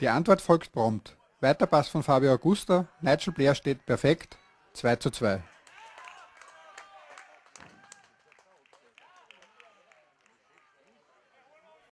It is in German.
Die Antwort folgt prompt. Weiterpass von Fabio Augusta, Nigel Blair steht perfekt, 2 zu 2.